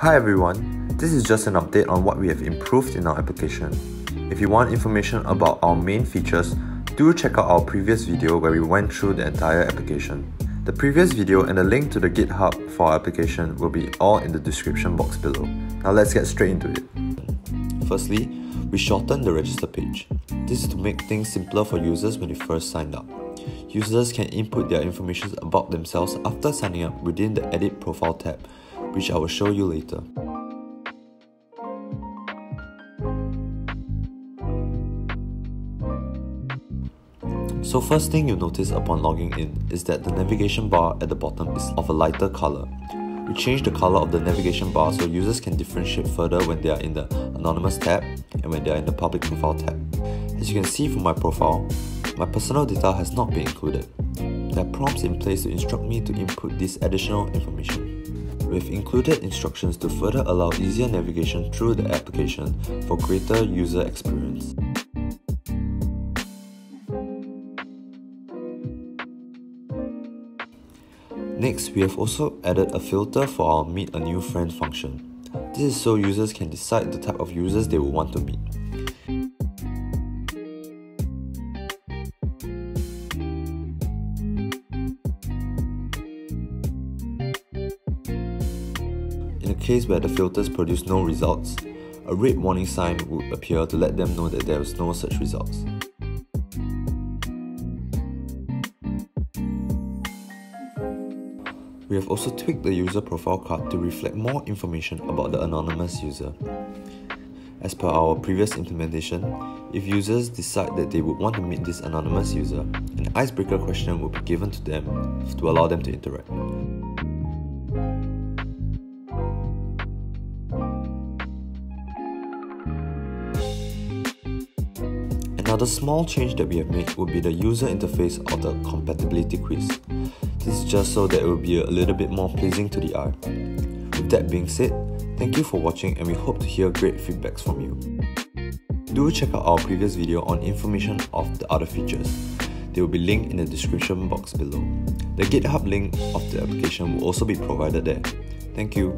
Hi everyone, this is just an update on what we have improved in our application. If you want information about our main features, do check out our previous video where we went through the entire application. The previous video and the link to the GitHub for our application will be all in the description box below. Now let's get straight into it. Firstly, we shortened the register page. This is to make things simpler for users when they first signed up. Users can input their information about themselves after signing up within the Edit Profile tab which I will show you later. So first thing you'll notice upon logging in is that the navigation bar at the bottom is of a lighter color. We changed the color of the navigation bar so users can differentiate further when they are in the Anonymous tab and when they are in the Public Profile tab. As you can see from my profile, my personal data has not been included. There are prompts in place to instruct me to input this additional information. We've included instructions to further allow easier navigation through the application for greater user experience. Next, we have also added a filter for our Meet a New Friend function. This is so users can decide the type of users they will want to meet. In a case where the filters produce no results, a red warning sign would appear to let them know that there is no such results. We have also tweaked the user profile card to reflect more information about the anonymous user. As per our previous implementation, if users decide that they would want to meet this anonymous user, an icebreaker question will be given to them to allow them to interact. Another small change that we have made would be the user interface of the compatibility quiz. This is just so that it will be a little bit more pleasing to the eye. With that being said, thank you for watching and we hope to hear great feedbacks from you. Do check out our previous video on information of the other features. They will be linked in the description box below. The GitHub link of the application will also be provided there. Thank you.